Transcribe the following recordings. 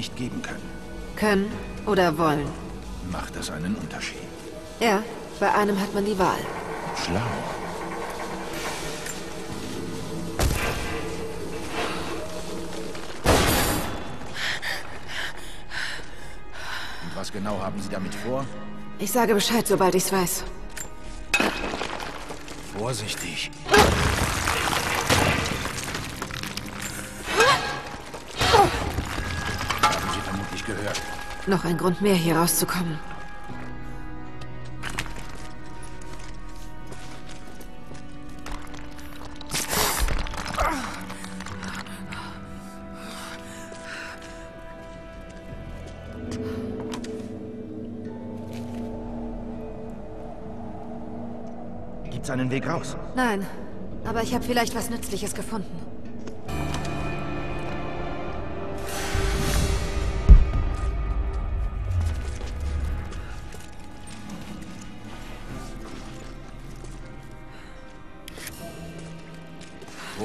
nicht geben können. Können oder wollen. Macht das einen Unterschied? Ja, bei einem hat man die Wahl. Schlau. Und was genau haben Sie damit vor? Ich sage Bescheid, sobald ich's weiß. Vorsichtig. Noch ein Grund mehr, hier rauszukommen. Gibt's einen Weg raus? Nein, aber ich habe vielleicht was Nützliches gefunden.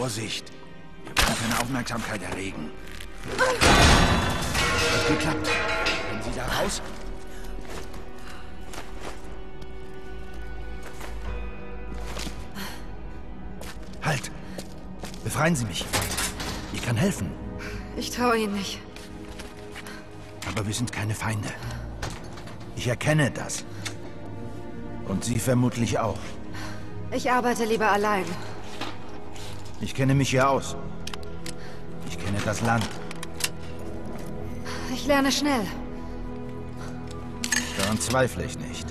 Vorsicht. Wir wollen keine Aufmerksamkeit erregen. Hat geklappt. Können Sie da raus? Halt! Befreien Sie mich. Ich kann helfen. Ich traue Ihnen nicht. Aber wir sind keine Feinde. Ich erkenne das. Und Sie vermutlich auch. Ich arbeite lieber allein. Ich kenne mich hier aus. Ich kenne das Land. Ich lerne schnell. Daran zweifle ich nicht.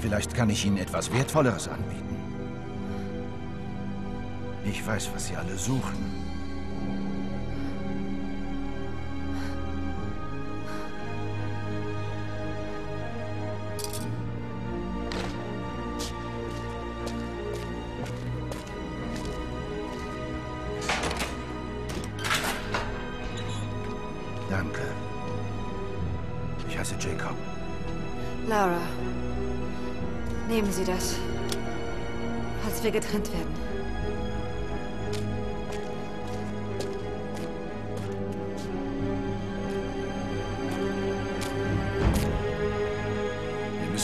Vielleicht kann ich Ihnen etwas Wertvolleres anbieten. Ich weiß, was Sie alle suchen.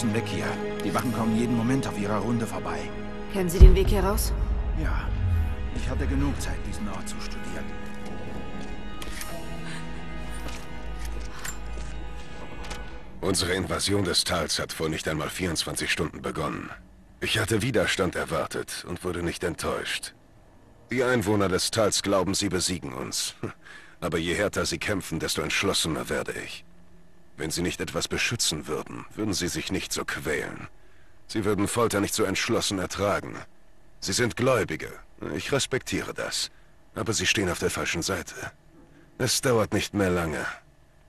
Müssen weg hier. Die Wachen kommen jeden Moment auf ihrer Runde vorbei. Kennen Sie den Weg hier raus? Ja, ich hatte genug Zeit, diesen Ort zu studieren. Unsere Invasion des Tals hat vor nicht einmal 24 Stunden begonnen. Ich hatte Widerstand erwartet und wurde nicht enttäuscht. Die Einwohner des Tals glauben, sie besiegen uns. Aber je härter sie kämpfen, desto entschlossener werde ich. Wenn sie nicht etwas beschützen würden, würden sie sich nicht so quälen. Sie würden Folter nicht so entschlossen ertragen. Sie sind Gläubige. Ich respektiere das. Aber sie stehen auf der falschen Seite. Es dauert nicht mehr lange.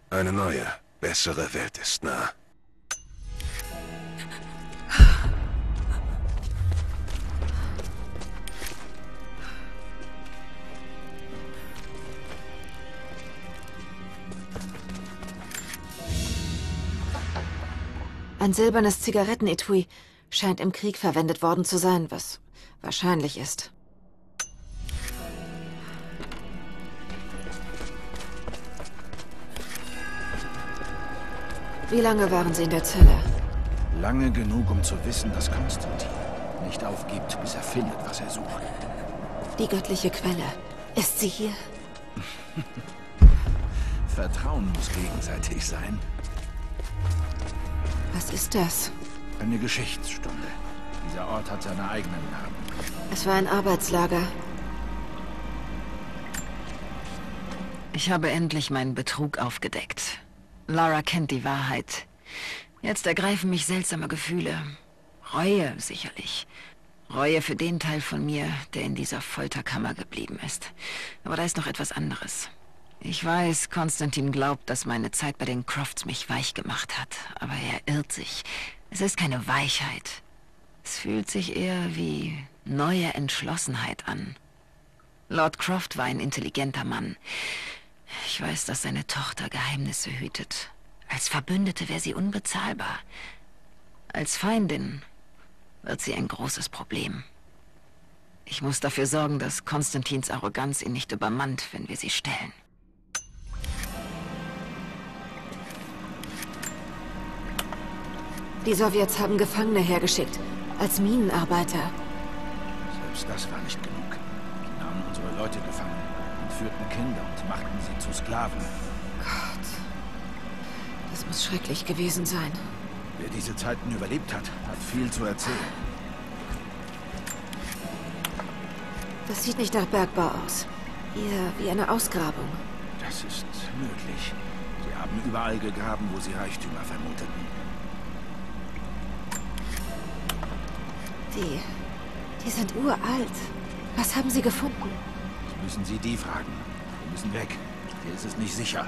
Eine neue, bessere Welt ist nah. Ein silbernes Zigarettenetui scheint im Krieg verwendet worden zu sein, was wahrscheinlich ist. Wie lange waren Sie in der Zelle? Lange genug, um zu wissen, dass Konstantin nicht aufgibt, bis er findet, was er sucht. Die göttliche Quelle. Ist sie hier? Vertrauen muss gegenseitig sein. Was ist das? Eine Geschichtsstunde. Dieser Ort hat seine eigenen Namen. Es war ein Arbeitslager. Ich habe endlich meinen Betrug aufgedeckt. Laura kennt die Wahrheit. Jetzt ergreifen mich seltsame Gefühle. Reue, sicherlich. Reue für den Teil von mir, der in dieser Folterkammer geblieben ist. Aber da ist noch etwas anderes. Ich weiß, Konstantin glaubt, dass meine Zeit bei den Crofts mich weich gemacht hat. Aber er irrt sich. Es ist keine Weichheit. Es fühlt sich eher wie neue Entschlossenheit an. Lord Croft war ein intelligenter Mann. Ich weiß, dass seine Tochter Geheimnisse hütet. Als Verbündete wäre sie unbezahlbar. Als Feindin wird sie ein großes Problem. Ich muss dafür sorgen, dass Konstantins Arroganz ihn nicht übermannt, wenn wir sie stellen. Die Sowjets haben Gefangene hergeschickt. Als Minenarbeiter. Selbst das war nicht genug. Sie nahmen unsere Leute gefangen, entführten Kinder und machten sie zu Sklaven. Gott. Das muss schrecklich gewesen sein. Wer diese Zeiten überlebt hat, hat viel zu erzählen. Das sieht nicht nach Bergbau aus. Eher wie eine Ausgrabung. Das ist möglich. Sie haben überall gegraben, wo sie Reichtümer vermuteten. Die... die sind uralt. Was haben sie gefunden? Das müssen Sie die fragen. Wir müssen weg. Hier ist es nicht sicher.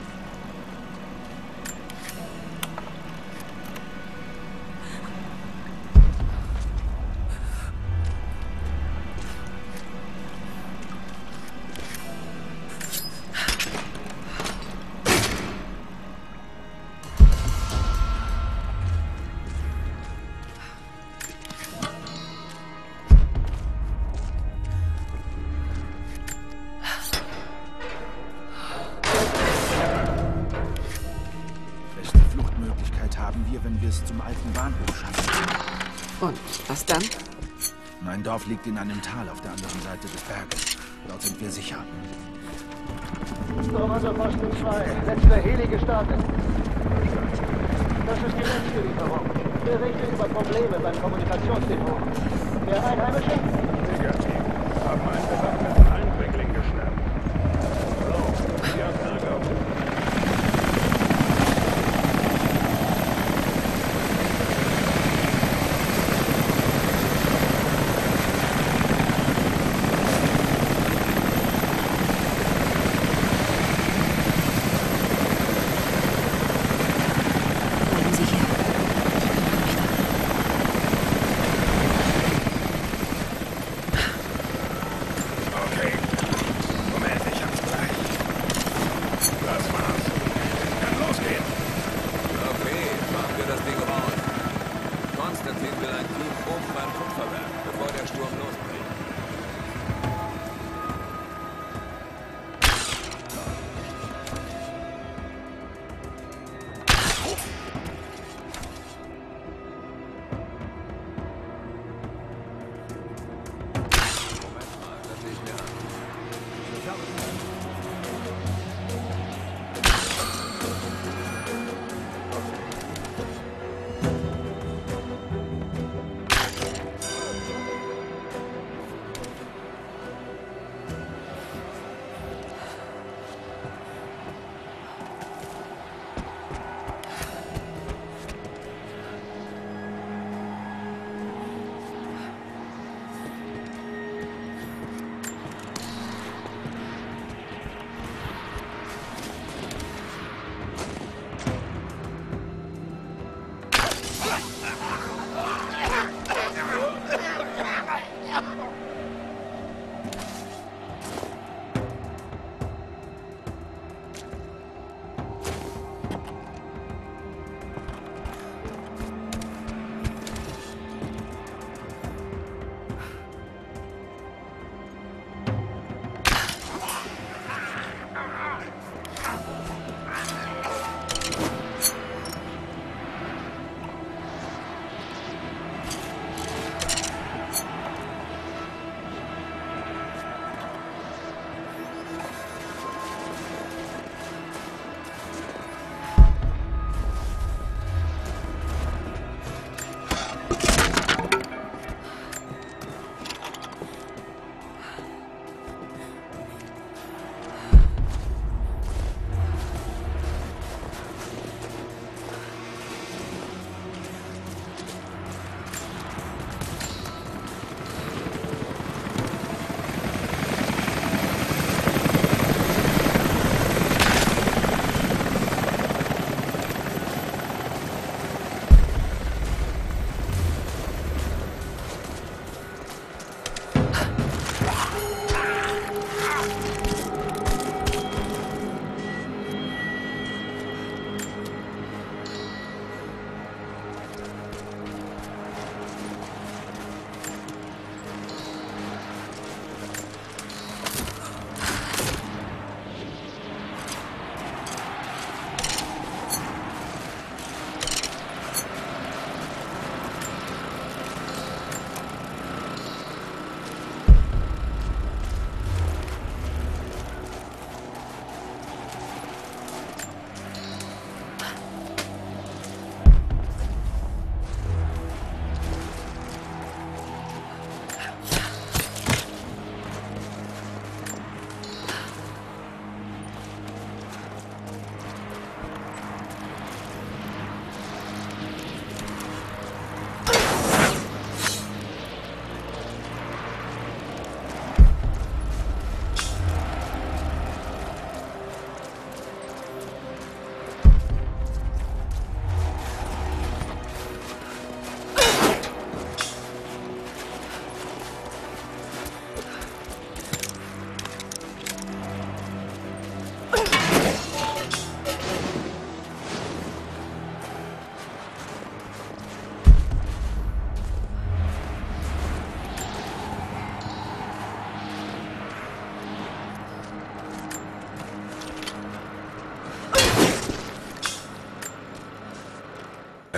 Wir, wenn wir es zum alten Bahnhof schaffen. Und was dann? Mein Dorf liegt in einem Tal auf der anderen Seite des Berges. Dort sind wir sicher. Kommandoposten 2, letzter Heli gestartet. Das ist die letzte Lieferung. Berichte über Probleme beim Kommunikationsdepot. Der Einheimische?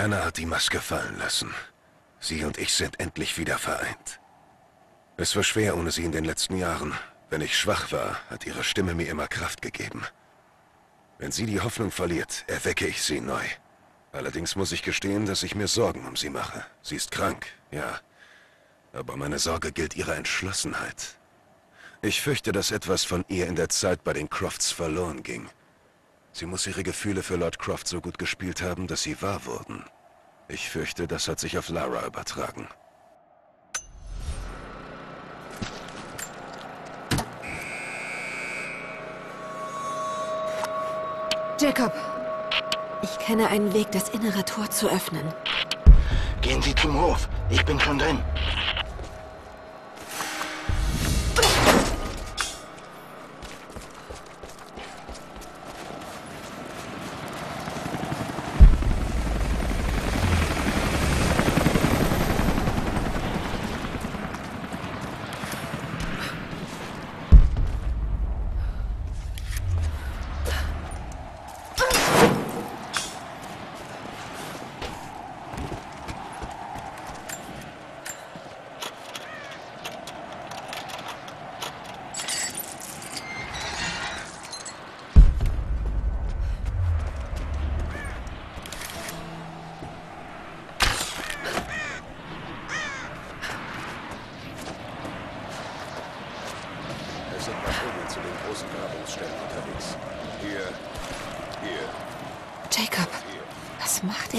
Anna hat die Maske fallen lassen. Sie und ich sind endlich wieder vereint. Es war schwer ohne sie in den letzten Jahren. Wenn ich schwach war, hat ihre Stimme mir immer Kraft gegeben. Wenn sie die Hoffnung verliert, erwecke ich sie neu. Allerdings muss ich gestehen, dass ich mir Sorgen um sie mache. Sie ist krank, ja. Aber meine Sorge gilt ihrer Entschlossenheit. Ich fürchte, dass etwas von ihr in der Zeit bei den Crofts verloren ging. Sie muss ihre Gefühle für Lord Croft so gut gespielt haben, dass sie wahr wurden. Ich fürchte, das hat sich auf Lara übertragen. Jacob, ich kenne einen Weg, das innere Tor zu öffnen. Gehen Sie zum Hof. Ich bin schon drin.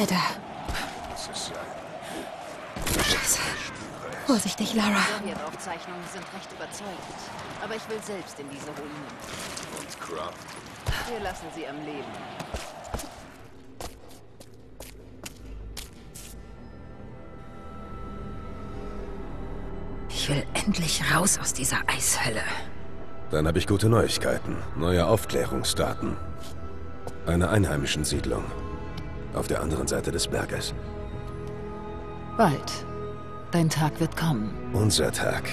Er da? Scheiße. Vorsichtig, Lara. Sowjetaufzeichnungen sind recht überzeugend. Aber ich will selbst in diese Ruinen. Und Croft? Wir lassen sie am Leben. Ich will endlich raus aus dieser Eishölle. Dann habe ich gute Neuigkeiten. Neue Aufklärungsdaten. Einer einheimischen Siedlung. Auf der anderen Seite des Berges. Bald. Dein Tag wird kommen. Unser Tag.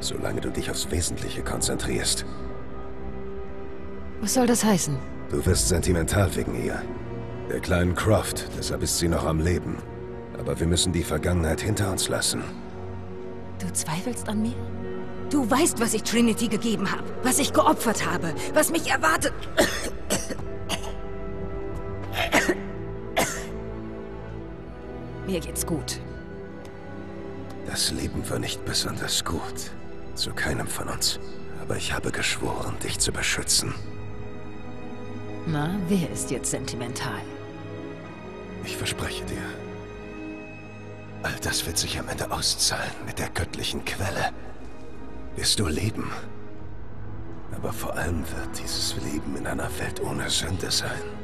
Solange du dich aufs Wesentliche konzentrierst. Was soll das heißen? Du wirst sentimental wegen ihr. Der kleinen Croft, deshalb ist sie noch am Leben. Aber wir müssen die Vergangenheit hinter uns lassen. Du zweifelst an mir? Du weißt, was ich Trinity gegeben habe, was ich geopfert habe, was mich erwartet. Mir geht's gut. Das Leben war nicht besonders gut. Zu keinem von uns. Aber ich habe geschworen, dich zu beschützen. Na, wer ist jetzt sentimental? Ich verspreche dir. All das wird sich am Ende auszahlen mit der göttlichen Quelle. Wirst du leben. Aber vor allem wird dieses Leben in einer Welt ohne Sünde sein.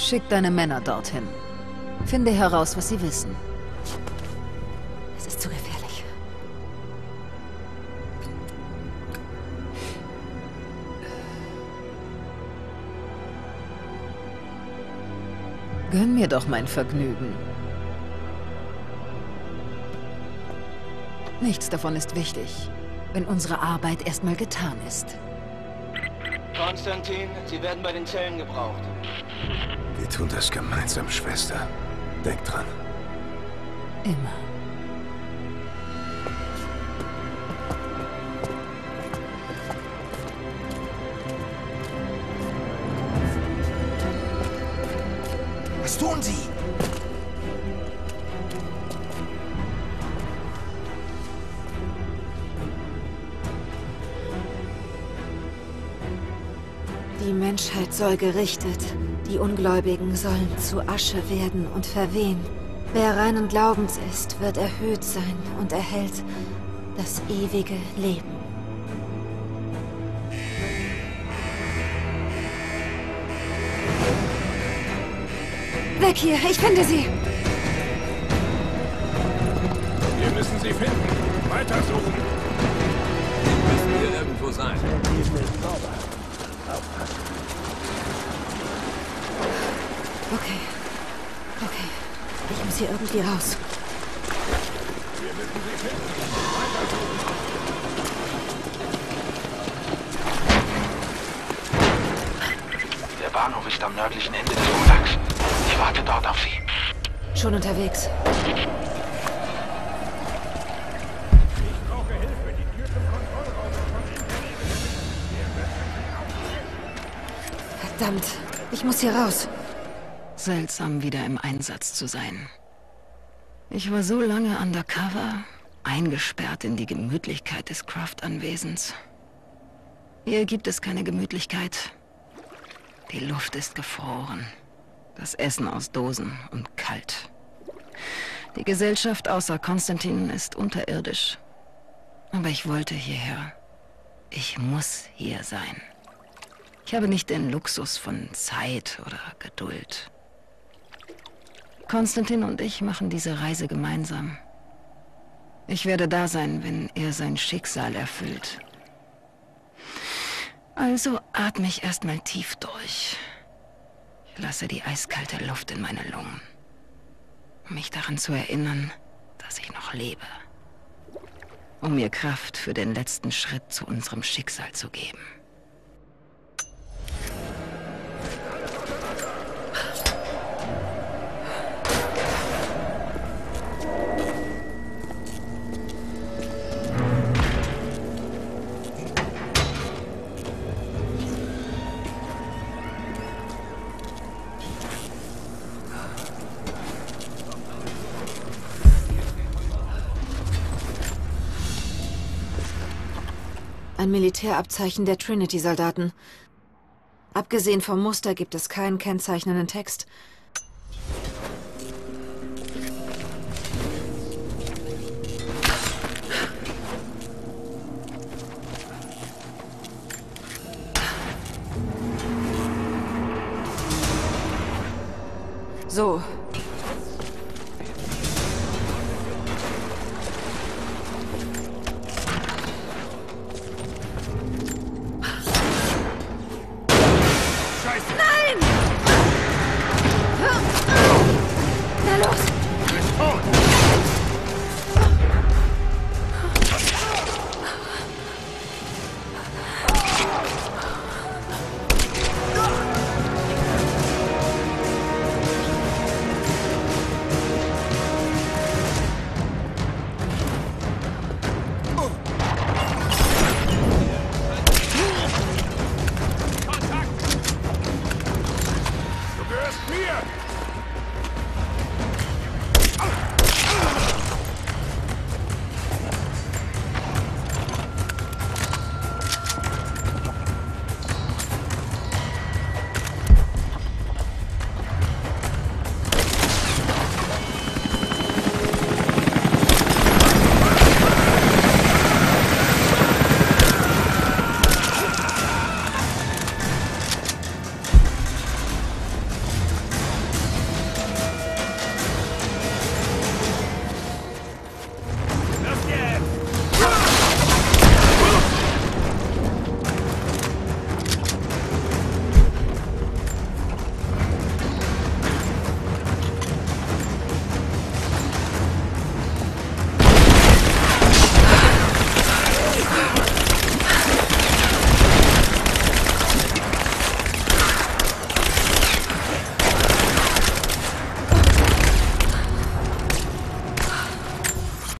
Schick deine Männer dorthin. Finde heraus, was sie wissen. Es ist zu gefährlich. Gönn mir doch mein Vergnügen. Nichts davon ist wichtig, wenn unsere Arbeit erstmal getan ist. Konstantin, Sie werden bei den Zellen gebraucht. Wir tun das gemeinsam, Schwester. Denk dran. Immer. Was tun Sie? Die Menschheit soll gerichtet. Die Ungläubigen sollen zu Asche werden und verwehen. Wer reinen Glaubens ist, wird erhöht sein und erhält das ewige Leben. Weg hier, ich finde sie. Wir müssen sie finden. Weiter suchen. Müssen hier irgendwo sein. Okay. Okay. Ich muss hier irgendwie raus. Wir müssen sie finden. Weiter suchen. Bahnhof ist am nördlichen Ende des Gulags. Ich warte dort auf Sie. Schon unterwegs. Verdammt, ich muss hier raus. Seltsam, wieder im Einsatz zu sein. Ich war so lange undercover, eingesperrt in die Gemütlichkeit des Kraft-Anwesens. Hier gibt es keine Gemütlichkeit. Die Luft ist gefroren. Das Essen aus Dosen und kalt. Die Gesellschaft außer Konstantin ist unterirdisch. Aber ich wollte hierher. Ich muss hier sein. Ich habe nicht den Luxus von Zeit oder Geduld. Konstantin und ich machen diese Reise gemeinsam. Ich werde da sein, wenn er sein Schicksal erfüllt. Also atme ich erstmal tief durch. Ich lasse die eiskalte Luft in meine Lungen, um mich daran zu erinnern, dass ich noch lebe. Um mir Kraft für den letzten Schritt zu unserem Schicksal zu geben. Ein Militärabzeichen der Trinity-Soldaten. Abgesehen vom Muster gibt es keinen kennzeichnenden Text. So,